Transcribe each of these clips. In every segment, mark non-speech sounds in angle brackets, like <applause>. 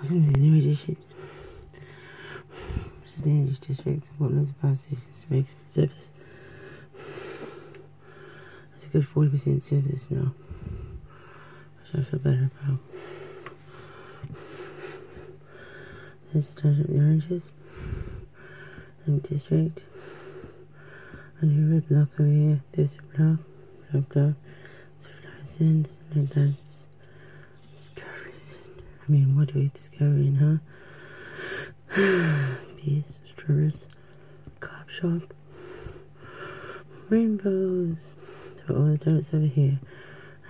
Welcome to the new edition. This is the Energy District. Of power stations to make service. It's a good 40% service now. Which I feel better about. There's the touch of the oranges. And district. A new red block over here. There's a block. Block, block. It's fluorescent. Like that. I mean, what are we discovering, huh? <sighs> Bees, strawberries, cop shop, rainbows. So all the donuts over here,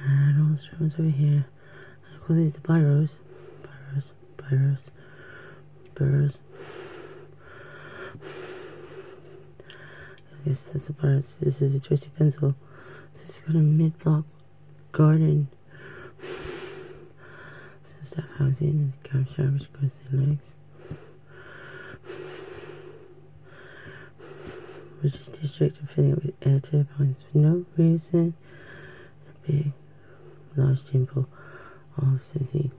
and all the strawberries over here. Of course, these the pyros, pyros, pyros, burrs. I guess that's the part. This is a twisty pencil. This is got a mid-block garden stuff housing and capture which goes to the legs. Which is distracted filling it with air turbines for no reason. A big, large temple of something.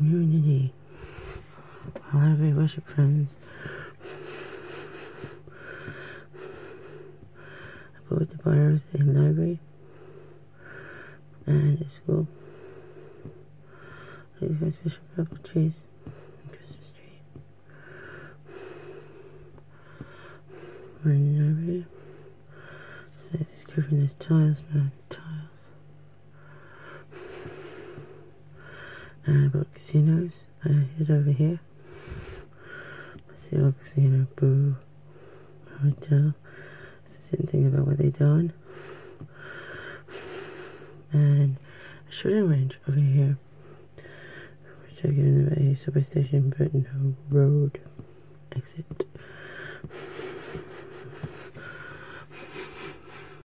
Unity. Have a worship friends. I bought the buyers a library and a school. These guys purple trees and Christmas tree. Running over here. So discovering those tiles, man. Tiles. And about casinos. I head over here. See old casino, boo. Hotel. It's the same thing about what they done. And a shooting range over here check-in at a subway station, Burton Hill Road exit.